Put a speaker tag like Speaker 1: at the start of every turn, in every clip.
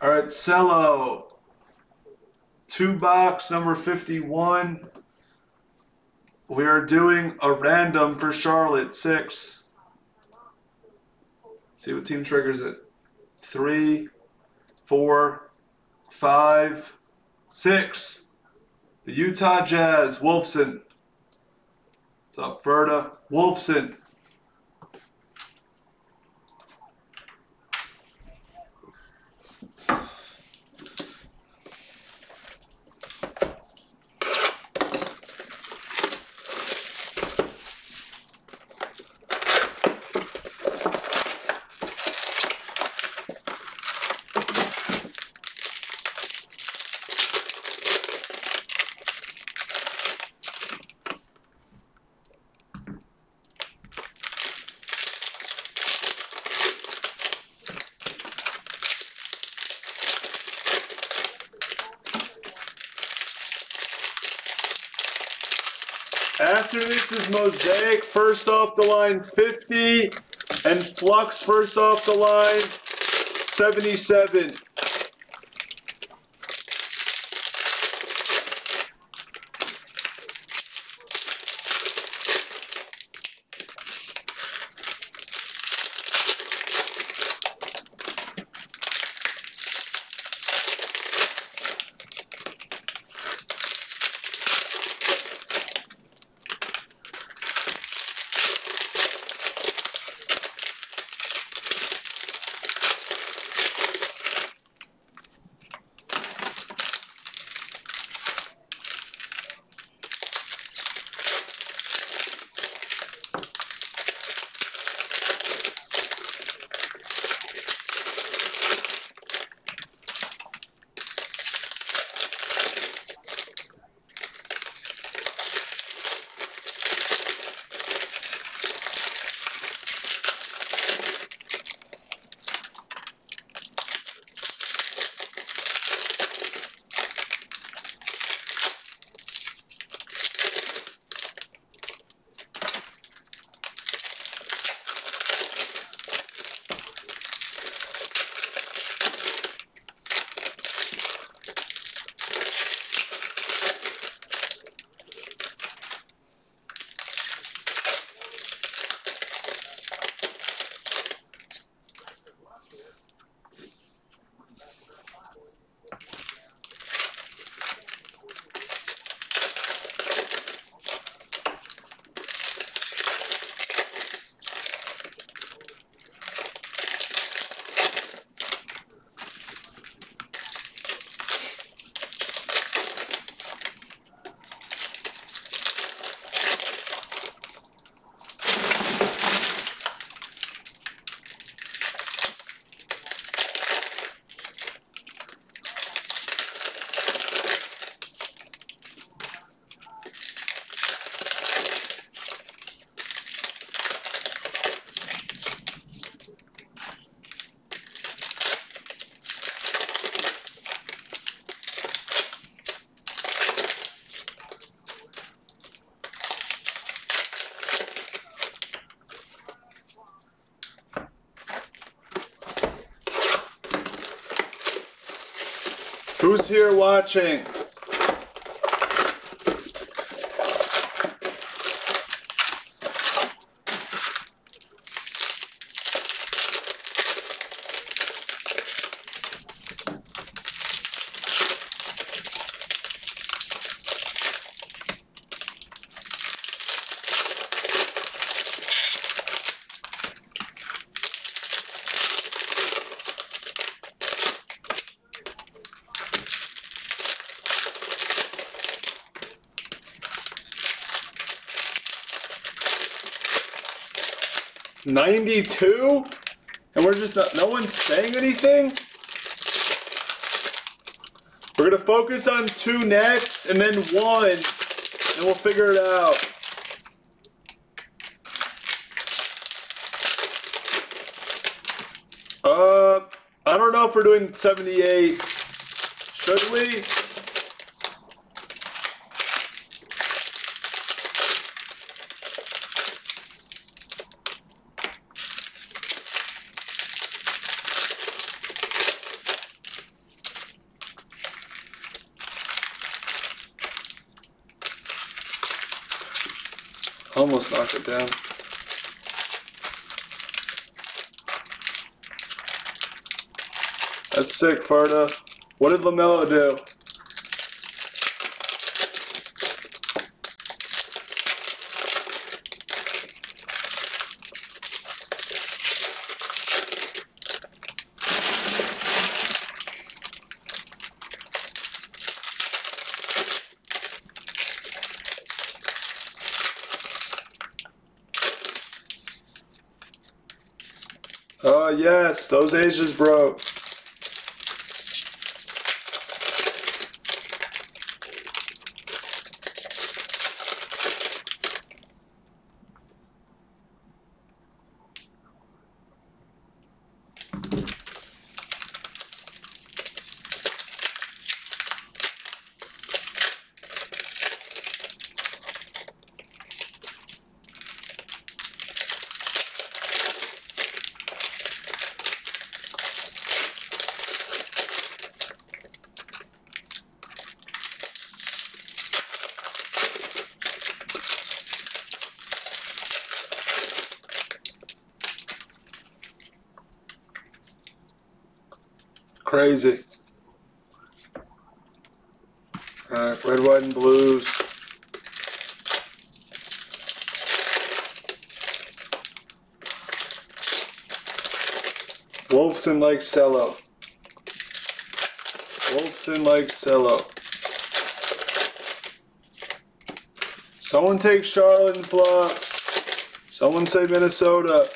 Speaker 1: All right, Cello. Two box number 51. We are doing a random for Charlotte. Six. See what team triggers it. Three, four, five, six. The Utah Jazz. Wolfson. What's up, Berta? Wolfson. After this is Mosaic first off the line 50 and Flux first off the line 77. Here watching? Ninety-two, and we're just not, no one's saying anything. We're gonna focus on two next, and then one, and we'll figure it out. Uh, I don't know if we're doing 78. Should we? Almost knocked it down. That's sick, Farda. What did LaMelo do? Yes, those ages broke. Crazy. Alright, red, white, and blues. Wolfson like cello. Wolfson like cello. Someone take Charlotte and Flux. Someone say Minnesota.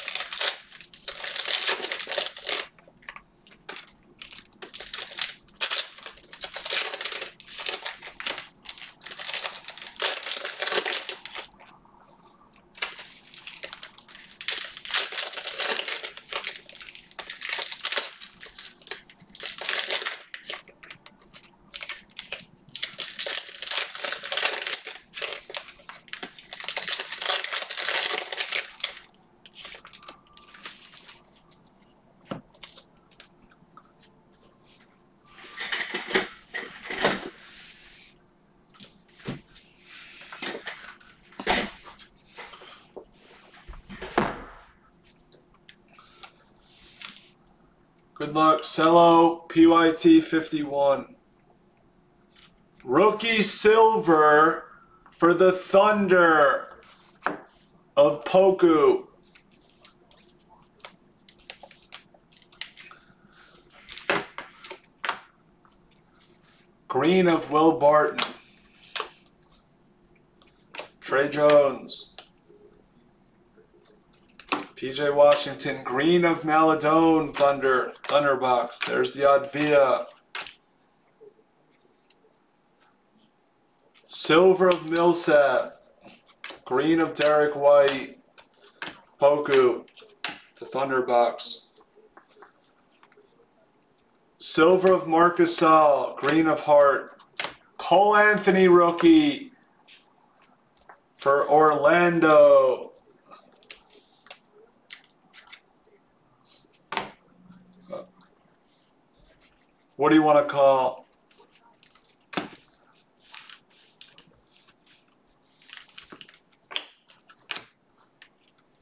Speaker 1: Good luck. Cello PYT 51. Rookie silver for the Thunder of Poku. Green of Will Barton. Tre Jones. PJ Washington, green of Maledon, Thunder, Thunderbox. There's the Avdija. Silver of Millsap, green of Derek White, Poku, the Thunderbox. Silver of Marcus Gasol, green of Hart. Cole Anthony rookie for Orlando. What do you want to call?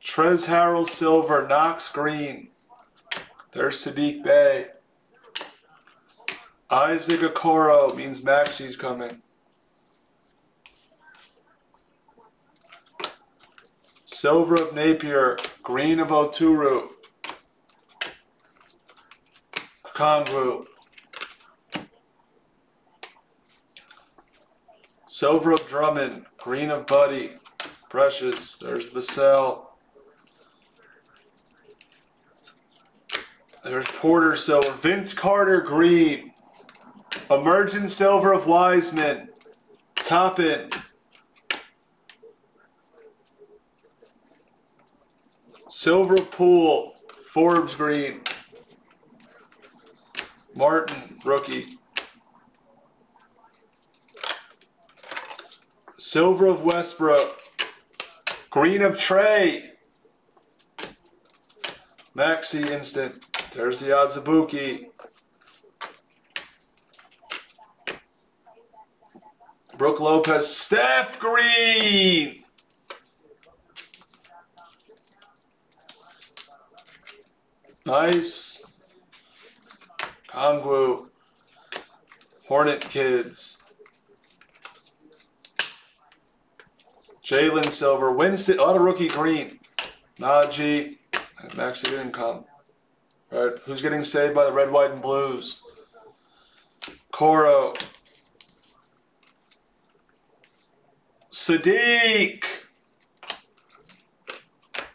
Speaker 1: Trez Harrell Silver, Knox Green. There's Saddiq Bey. Isaac Okoro means Maxey's coming. Silver of Napier, Green of Oturu. Kongwu. Silver of Drummond, Green of Buddy, Precious, there's the cell. There's Porter Silver, Vince Carter Green, Emergent Silver of Wiseman, Toppin. Silver Pool, Forbes Green, Martin, rookie. Silver of Westbrook. Green of Trey. Maxey instant. There's the Azubuike. Brook Lopez. Steph Green. Nice. Kongwu. Hornet Kids. Jalen Silver. Winston. A lot rookie green. Nnaji. Maxey Income. Right. Who's getting saved by the red, white, and blues? Coro. Saddiq.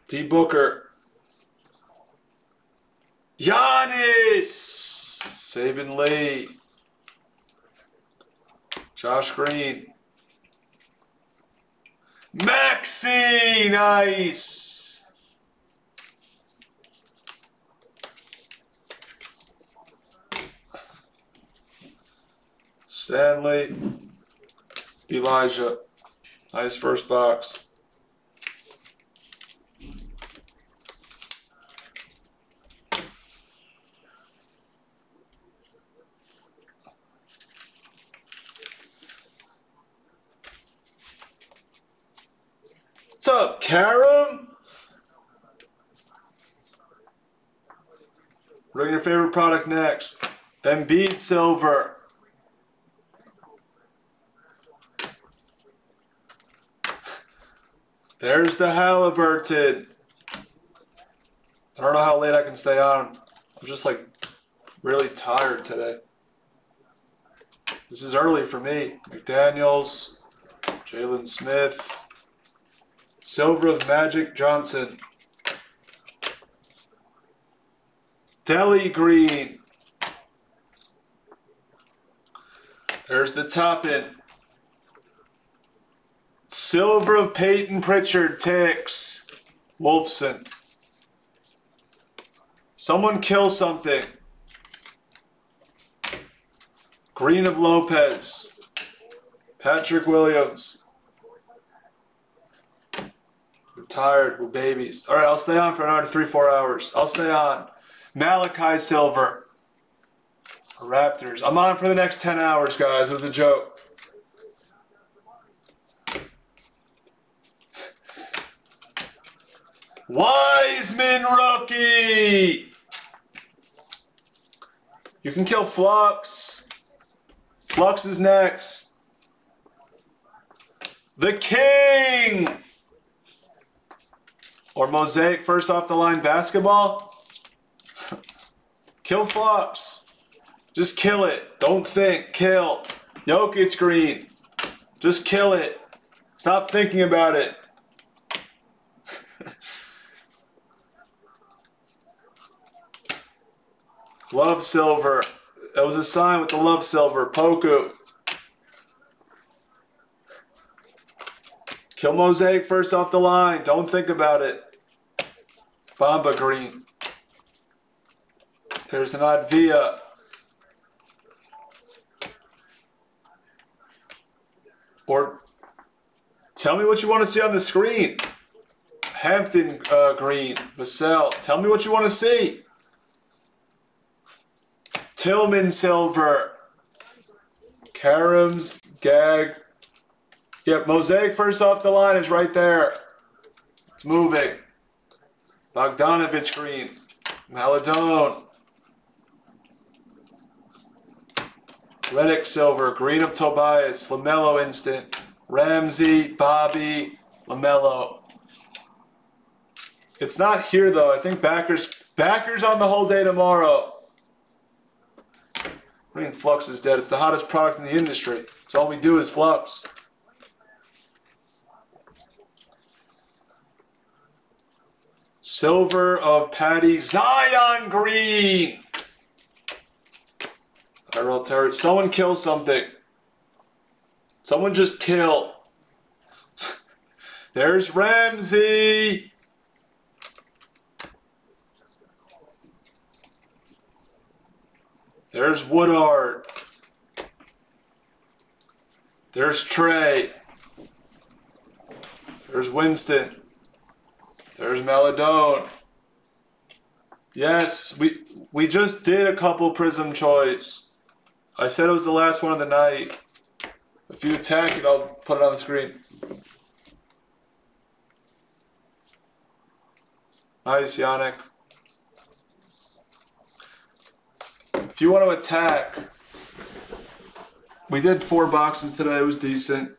Speaker 1: D Booker. Giannis. Saben Lee. Josh Green. Maxey. Nice. Stanley. Elijah. Nice first box. Karam? Bring your favorite product next. Embiid Silver. There's the Halliburton. I don't know how late I can stay on. I'm just like really tired today. This is early for me. McDaniels, Jalen Smith, Silver of Magic Johnson, Delhi Green. There's the Toppin. Silver of Payton Pritchard ticks. Wolfson. Someone kill something. Green of Lopez. Patrick Williams. We're tired. We're babies. All right, I'll stay on for another three, four hours. I'll stay on. Malachi Silver. Raptors. I'm on for the next 10 hours, guys. It was a joke. Wiseman rookie. You can kill Flux. Flux is next. The King. Or Mosaic first off the line basketball. kill Flux. Just kill it. Don't think. Kill. Jokic green. Just kill it. Stop thinking about it. Love Silver. That was a sign with the Love Silver. Poku. Kill Mosaic first off the line. Don't think about it. Bamba Green. There's an Avdija. Or tell me what you want to see on the screen. Hampton uh, Green. Vassell. Tell me what you want to see. Tillman Silver. Karam's Gag. Yep, Mosaic first off the line is right there. It's moving. Bogdanovic Green. Maledon. Redick Silver. Green of Tobias. LaMelo Instant. Ramsey. Bobby. LaMelo. It's not here though. I think backers backers on the whole day tomorrow. Mean, Flux is dead. It's the hottest product in the industry. It's all we do is Flux. Silver of Patty Zion Green. Tyrell Terry. Someone kill something. Someone just kill. There's Ramsey. There's Woodard. There's Trey. There's Winston. There's Maledon. Yes, we we just did a couple Prizm choice. I said it was the last one of the night. If you attack it, I'll put it on the screen. Nice, Yannick. If you want to attack, we did four boxes today. It was decent.